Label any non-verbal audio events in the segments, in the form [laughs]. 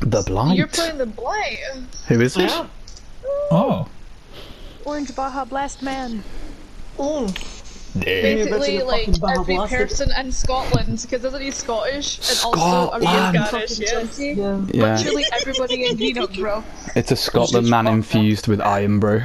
The blight. You're playing the blight. Who is this? Yeah. Oh. Orange Baja Blast Man. Oh. Basically, like Baja every Blast. person in Scotland, because isn't he Scottish and also a real Scottish, yes. Yeah. Yeah. Literally everybody in Greenock, bro. It's a Scotland man infused with iron, bro.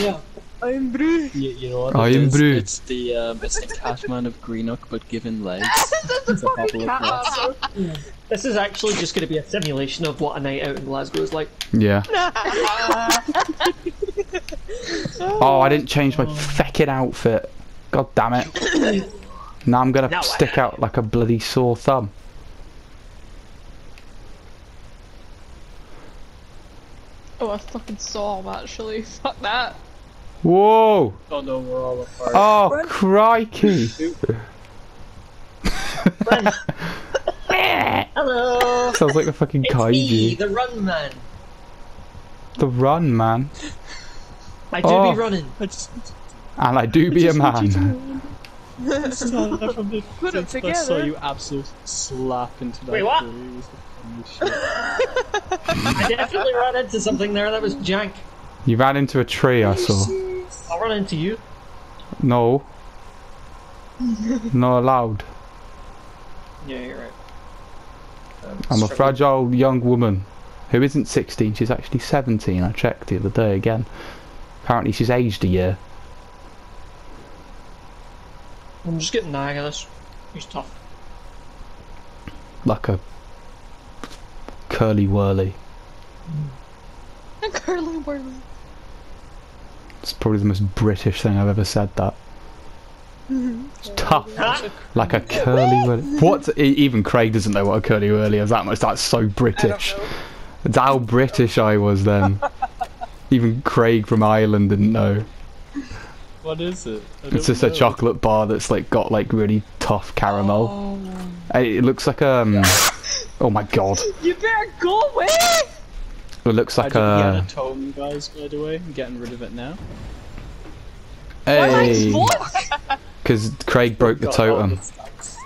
Yeah. I'm Bruce. You, you know what I it am is? Brew. It's the um, it's the Catman of Greenock, but given legs. [laughs] That's a It's a fucking bubble cat. This is actually just going to be a simulation of what a night out in Glasgow is like. Yeah. [laughs] oh, I didn't change my feckin' outfit. God damn it. Now I'm gonna Now stick out like a bloody sore thumb. Oh, I fucking saw him actually. Fuck that. Whoa! Oh no, we're all apart. Oh, crikey! [laughs] Hello. Sounds like a fucking It's me, the run man. The run, man. I do Oh. be running. I just And I do be a man. stand there [laughs] from the Put it together. I saw you absolutely slap into that. Wait, what? tree. The. [laughs] I definitely ran into something there that was jank. You ran into a tree, I saw. I'll run into you. No. [laughs] Not allowed. Yeah, you're right. Um, I'm a fragile young woman who isn't 16, she's actually 17. I checked the other day again. Apparently, she's aged a year. I'm just getting nag at this. He's tough. Like a curly whirly. A curly whirly. It's probably the most British thing I've ever said that. It's tough. Like a curly whirly. What? e- Even Craig doesn't know what a curly whirly is that much. That's so British. It's how British I was then. Even Craig from Ireland didn't know. What is it? It's don't just a chocolate bar that's like got like really tough caramel. Oh. It looks like um. [laughs] Oh my god! You better go away! It looks like did get a. a tome, guys. By the way, I'm getting rid of it now. Hey, because [laughs] Craig broke the Got all totem. stats.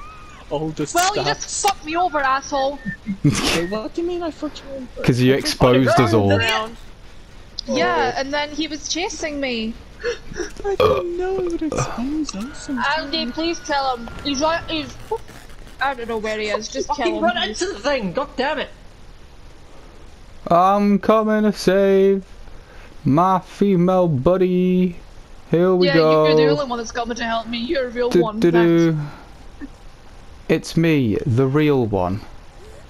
All the Well, you just fucked me over, asshole. [laughs] Wait, what do you mean I fucked you over? Because you exposed us all. Around. Yeah, oh. and then he was chasing me. [gasps] I didn't know it would expose us. Andy, please kill him. He's right. He's. I don't know where he is. Just Fucking kill him. run please. into the thing! God damn it! I'm coming to save my female buddy. Here we yeah, go. you're the only one that's coming to help me. You're a real Du- one. du- thanks. du. It's me, the real one.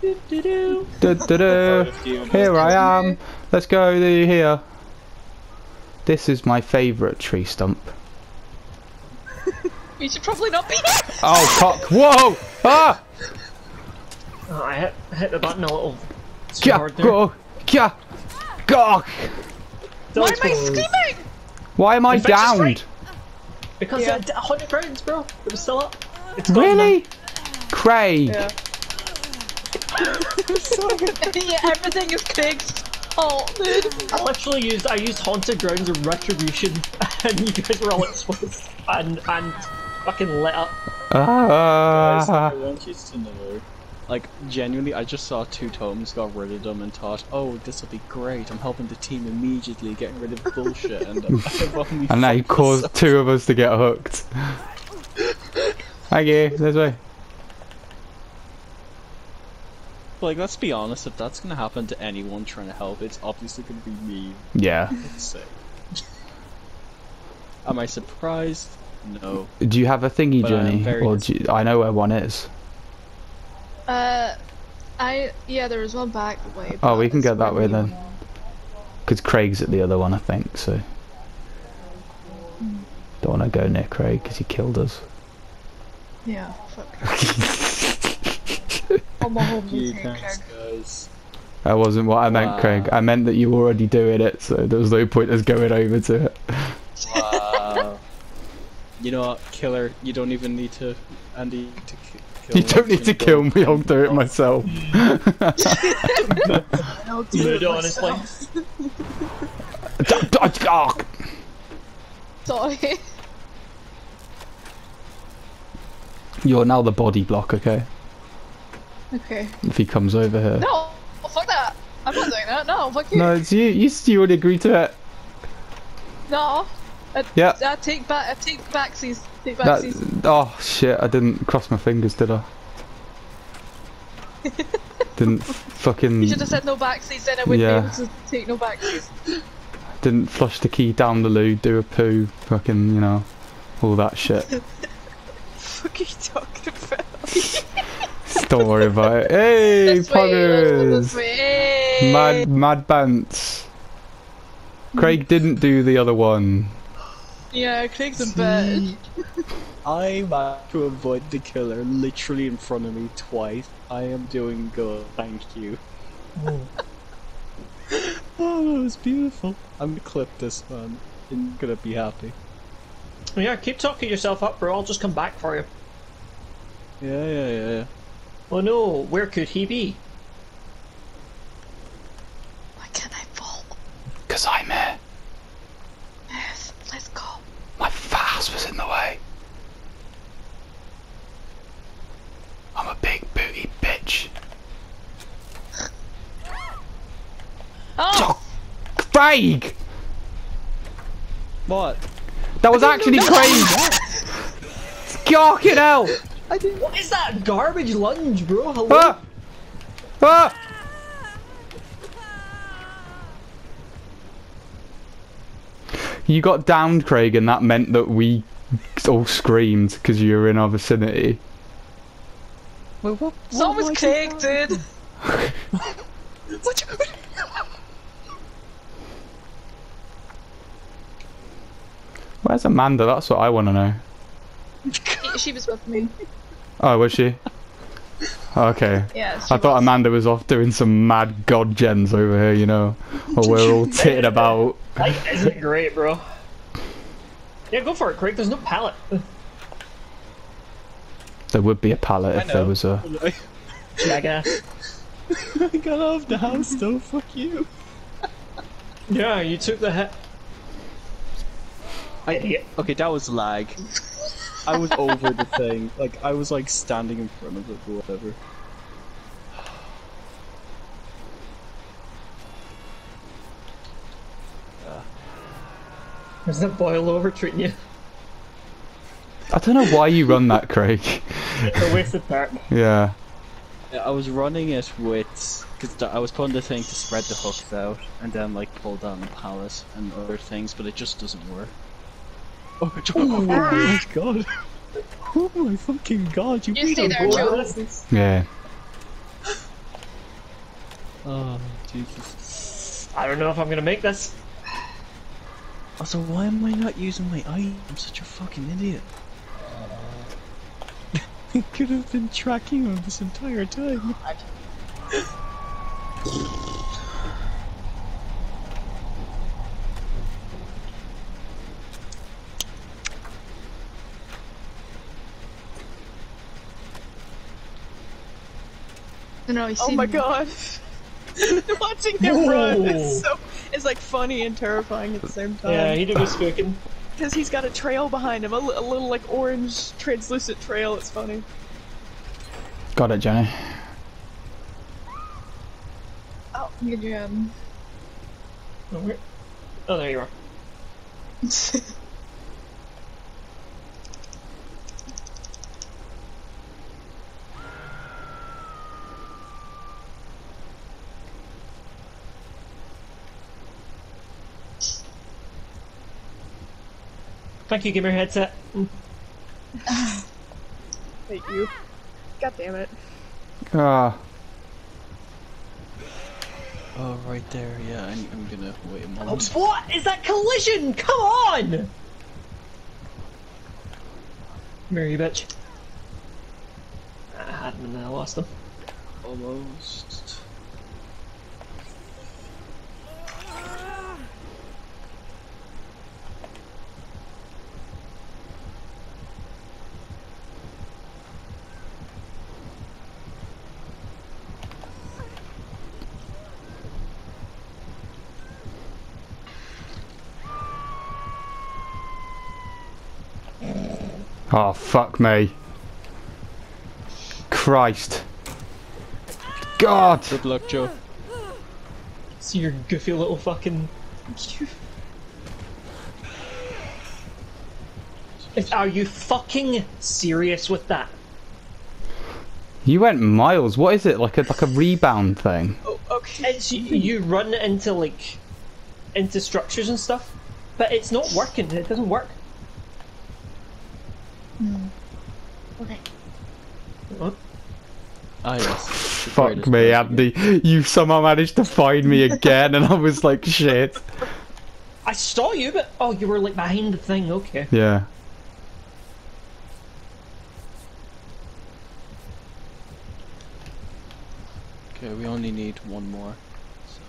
Du- du- du. Here I am. Let's go the- here. This is my favourite tree stump. [laughs] You should probably not be here. Oh, cock. Whoa! Ah! Oh, I hit, hit the button a little too Gah, hard there. go! Gah! Gah! Still Why am I screaming? Why am I Infectious downed? strike. Because Yeah. it had 100 rounds, bro. It was still up. It's gone Really? Craig! Yeah. [laughs] yeah, [laughs] everything is Craig's fault, dude. I literally used I used haunted grounds of retribution, [laughs] and you guys were all exposed and and fucking lit up. Guys, I Ah! want you to know, like, genuinely, I just saw two tomes, got rid of them, and thought, oh, this will be great. I'm helping the team immediately, getting rid of bullshit, and uh, [laughs] [laughs] And now you caused myself. two of us to get hooked. Thank you. This way. Like, let's be honest, if that's gonna happen to anyone trying to help, it's obviously gonna be me. Yeah. [laughs] Am I surprised? No. Do you have a thingy, But I am Journey? very Or you, I know where one is. Uh, I yeah, there was one back the way. Oh, we can go that way we then. Because Craig's at the other one, I think, so. Don't want to go near Craig because he killed us. Yeah, fuck. [laughs] On my home You Craig. thanks, guys. That wasn't what I meant, Wow. Craig. I meant that you were already doing it, so there was no point us going over to it. Wow. you know what, killer? You don't even need to, Andy, to ki- kill You don't need to kill me, I'll do it myself. Mood, honestly. Ah, [laughs] Sorry. You're now the body block, okay? okay. If he comes over here. No, fuck that. I'm not doing that. No, fuck you. No, it's you. You, you already agreed to it. No. I, Yeah. I take back. I take backsies. Take That, oh shit! I didn't cross my fingers, did I? [laughs] didn't fucking You should have said no backsies, then I wouldn't Yeah. be able to take no backsies. didn't flush the key down the loo, do a poo, fucking you know, all that shit. [laughs] What are you talking about? Don't worry about it. Hey, This way, let's go this poggers! Hey. Mad, mad bants. Craig didn't do the other one. Yeah, Craig's a bitch. I managed to avoid the killer literally in front of me twice. I am doing good, thank you. [laughs] oh, that was beautiful. I'm gonna clip this one. I'm gonna be happy. Yeah, keep talking yourself up, bro. I'll just come back for you. Yeah, yeah, yeah, yeah. Oh no, where could he be? Why can't I fall? Cause I'm here. Yes, let's go. My fat ass was in the way. I'm a big booty bitch. Oh! Craig! What? That was actually Craig! Fucking hell! What is that garbage lunge, bro? Hello? Ah! Ah! You got downed, Craig, and that meant that we all screamed because you were in our vicinity. Wait, what? So was Craig, dude. [laughs] Where's Amanda? That's what I want to know. She, she was with me. Oh, was she? Okay. [laughs] Yeah. I thought was. Amanda was off doing some mad god gens over here, you know, while we're all [laughs] titting about. Light isn't great, bro. Yeah, go for it, Craig. There's no pallet. There would be a pallet if there know. was a. Jackass. [laughs] I got off the house though, fuck you. Yeah, you took the hit. I, Idiot. okay, that was lag. I was over the thing. Like, I was like standing in front of it or whatever. [sighs] There's that boil over treating you. I don't know why you run that, Craig. It's [laughs] a wasted part. yeah. Yeah, I was running it with because I was putting the thing to spread the hooks out and then like pull down the pallet and other things, but it just doesn't work. Oh, oh my god! Oh, [laughs] oh my fucking god! You You beat stay there, boy. Joe. Yeah. [laughs] Oh Jesus! I don't know if I'm gonna make this. Also, why am I not using my eye? I'm such a fucking idiot. [laughs] I could have been tracking him this entire time. No, he's Oh seen my me. god. [laughs] Watching him run is so is like funny and terrifying at the same time. Yeah, he did go spooking. Because he's got a trail behind him, a, a little like orange translucent trail. It's funny. Got it, Jenny. Oh, good job. Oh, where- oh, there you are. [laughs] Thank you, give me your headset. Hate you. God damn it. Ah. Oh, right there. Yeah, I'm, I'm gonna wait a Oh, moment. what is that collision? Come on! Come here, you bitch. I had them and then I lost him. Almost. Oh, fuck me. Christ. God! Good luck, Joe. See your goofy little fucking. Are you fucking serious with that? You went miles. What is it? Like a like a rebound thing? Oh, okay. It's you, you run into like into structures and stuff, but it's not working. It doesn't work. Okay. What? Ah yes. Fuck me. Andy. You somehow managed to find me again, and I was like, shit. I saw you, but oh, you were like behind the thing. Okay. Yeah. Okay, we only need one more. So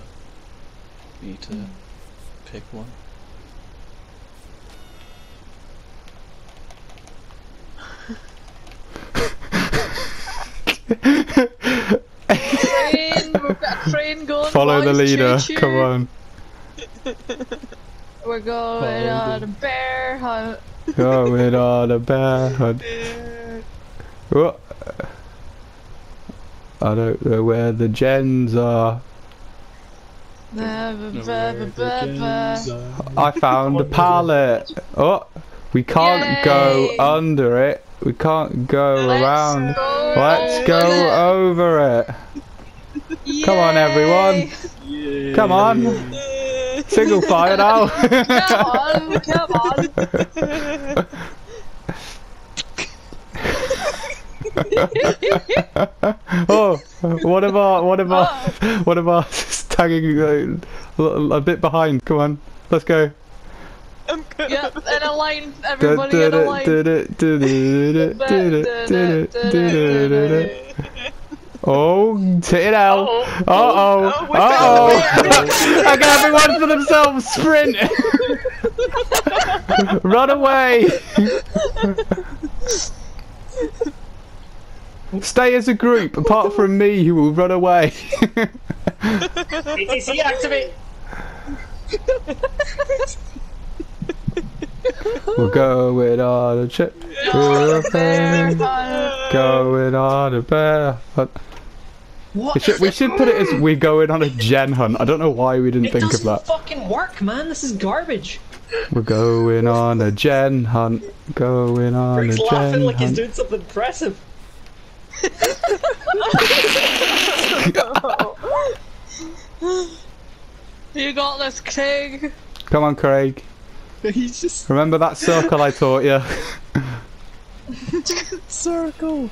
we need to pick one. Train, we've got a train going. Follow the leader. choo-choo. Come on. We're going on a bear hunt. Going on a bear [laughs] hunt. Oh. I don't know where the gens are. Ba, ba, Know ba, where ba, the ba, ba. gens are. I found a pallet. Oh, we can't go under it. We can't go Let's around. go Let's go over over it. it. Come on, everyone. Yay. Come on. Single file now. [laughs] Come on, come on. [laughs] oh, what about what about what about tagging uh, a, a bit behind? Come on, let's go. I'm good. Yep, in a line, everybody in a line. Oh, hit it out. Uh oh. Oh, Uh we oh. I got everyone for themselves. Sprint. Run away. Stay as a group, apart from me, who will run away. ATC activate. We're going on a trip. We're Bear hunt. going on a bear hunt. What? We should, we should put it as we're going on a gen hunt. I don't know why we didn't It think of that. It doesn't that. fucking work, man. This is garbage. We're going on a gen hunt. Going on a Rick's laughing gen like he's doing something impressive. [laughs] [laughs] You got this, Craig. Come on, Craig. [laughs] He's just Remember that circle I taught you? [laughs] circle.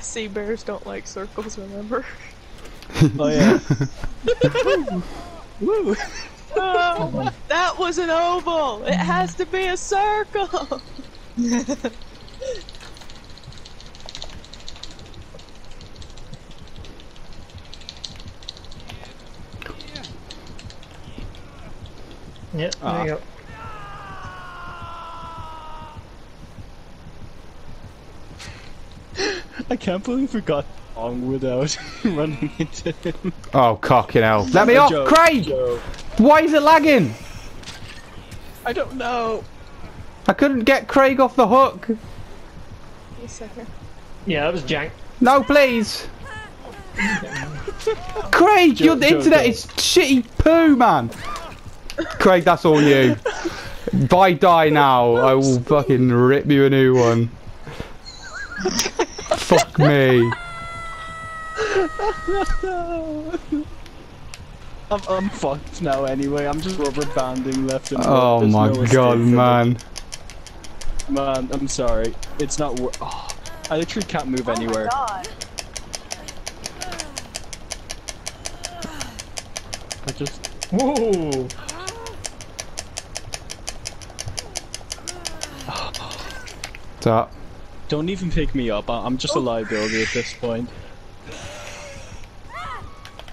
Sea bears don't like circles, remember? Oh yeah. [laughs] Woo. Oh, that was an oval! It has to be a circle! Yep, there Ah. you go. I can't believe we got on without [laughs] running into him. Oh, cocking hell. Let me off, Joe, Craig! Joe. Why is it lagging? I don't know. I couldn't get Craig off the hook. Wait a second. Yeah, that was jank. No, please. [laughs] Craig, Joe, your Joe, internet Joe. is shitty poo, man. Craig, that's all you. If I die now, I will fucking rip you a new one. Fuck me. I'm, I'm fucked now anyway. I'm just rubber banding left and right. Oh There's my no god, man. Man, I'm sorry. It's not wor- oh, I literally can't move oh anywhere. God. I just Whoa! What's up? don't even pick me up. I- I'm just a liability at this point.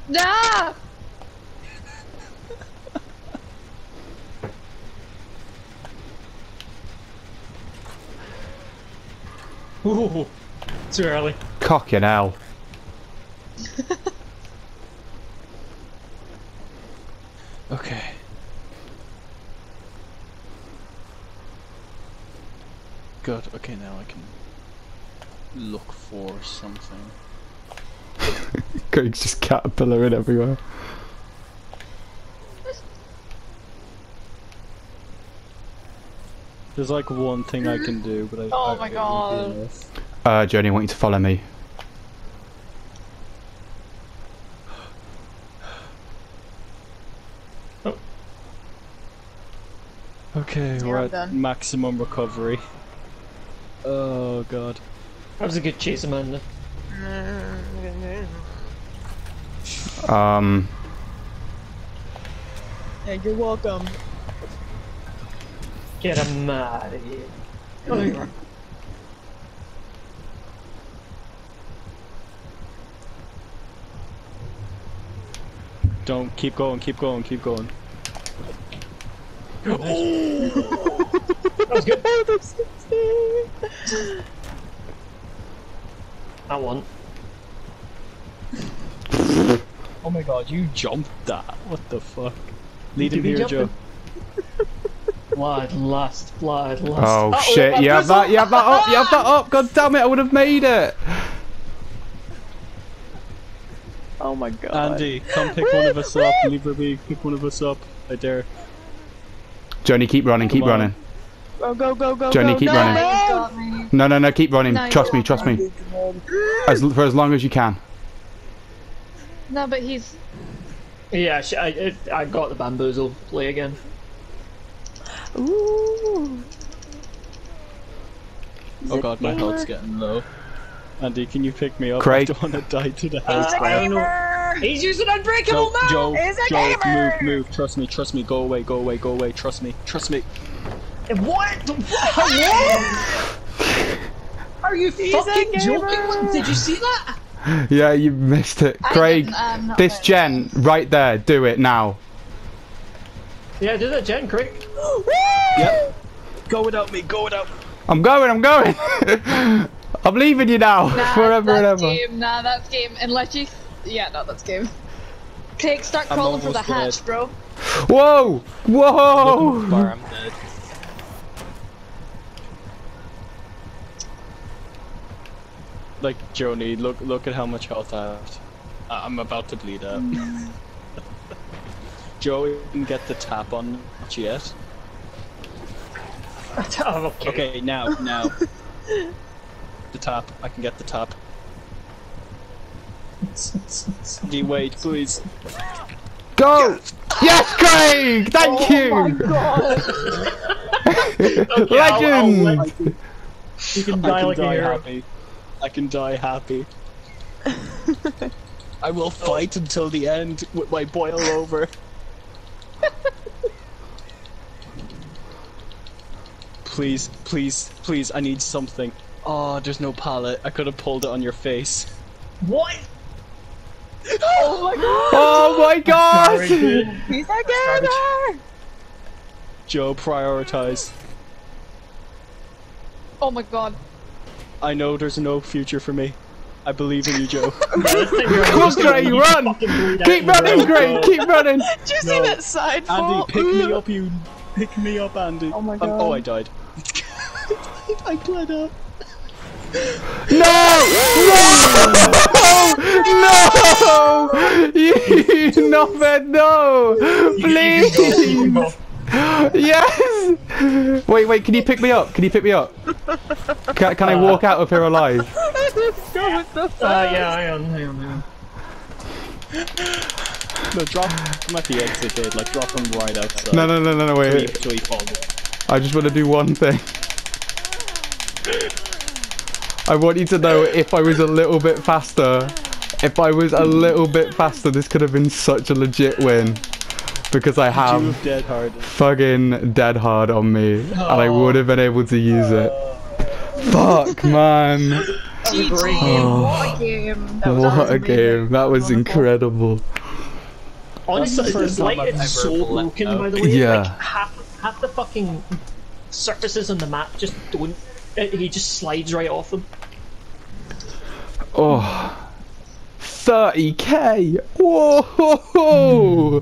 Nah! Ooh, too early. Cocking hell. Good. Okay, now I can look for something. [laughs] Craig's just caterpillaring everywhere. There's like one thing I can do, but I. Oh I my really God. do this. Uh, Joni, I want you to follow me. Okay, Yeah, we're at done. maximum recovery. Oh god. That was a good chase, Amanda. Um, Yeah, you're welcome. Get him out of here. Oh, there you are. Don't keep going, keep going, keep going. That [laughs] was good. [laughs] That one. [laughs] Oh my god, you jumped that. What the fuck? Lead Did him here, jump Joe. him? Blood lust, blood lust. oh Uh-oh, shit, that you have that, you have that up, you have that up, god damn it, I would have made it! Oh my god. Andy, come pick one of us up. Leave her be. Pick one of us up. I dare. Johnny, keep running, keep on. running. Go, go, go, go, Johnny, go. keep no, running. no. He's got me. No, no, no, keep running, No, trust me, trust me. As, for as long as you can. No, but he's. Yeah, sh- I, I, I got the bamboozle play again. Ooh. Oh god, my health's getting low. Andy, can you pick me up? Craig. I don't want to die to the house. I don't know. He's using unbreakable Joe, now! Joe, Joe, gamer! move, move. Trust me, trust me. Go away, go away, go away. Trust me, trust me. What? What? [laughs] Are you a fucking gamer! joking? Did you see that? Yeah, you missed it. I Craig, um, this very gen, right there, do it now. Yeah, do that, Jen, Craig. [gasps] Yep. Go without me. Go without. I'm going, I'm going! [laughs] I'm leaving you now, Nah, forever and that's ever. game. Nah, that's game. Unless you. Yeah, no, that's game. Craig, start crawling for the almost dead. hatch, bro. Whoa! Whoa! Far, I'm dead. Like Joni, look look at how much health I have. I- I'm about to bleed out. Mm. [laughs] Joey can get the tap on not yet. [laughs] Oh, okay. Okay, now, now. [laughs] the tap. I can get the tap. D wait, please. Go! Yes, Craig! Thank oh you! Okay, I'll- I'll Legend! let you- You can I die can like a die hero. happy. I can die happy. I will [laughs] oh. fight until the end with my boil over. [laughs] please, please, please, I need something. Oh, there's no pallet. I could have pulled it on your face. What? Oh my Very [gasps] god! Oh good. [laughs] He's a gamer! Joe, prioritize. Oh my god. I know there's no future for me. I believe in you, Joe. Yeah, this thing here, I'm Come on, just gonna Craig, leave you run! fucking bleed out Keep running, road. Craig! Keep running! [laughs] Did you see No. that side Andy, fall? pick me [laughs] up, you. Pick me up, Andy. Oh my Um, God. oh, I died. [laughs] I bled out. No! No! No! You knobhead, no! Please! [gasps] Yes! Wait, wait, can you pick me up? Can you pick me up? Can, can I walk out of here alive? Uh, yeah, hang on, hang on, hang on. No, drop him at the exit, dude. Like, drop him right outside. No, no, no, no, no, So he, wait. so he falls. I just want to do one thing. I want you to know if I was a little bit faster, if I was a little bit faster, this could have been such a legit win. Because I have have dead hard. fucking dead hard on me, and I would have been able to use it. Fuck, [laughs] man. Oh. What a game. That was What a game. That was incredible. Honestly, the first this light is so broken, out. by the way. Yeah. Like, half, half the fucking surfaces on the map just don't. uh, He just slides right off them. Oh. 30k! Whoa!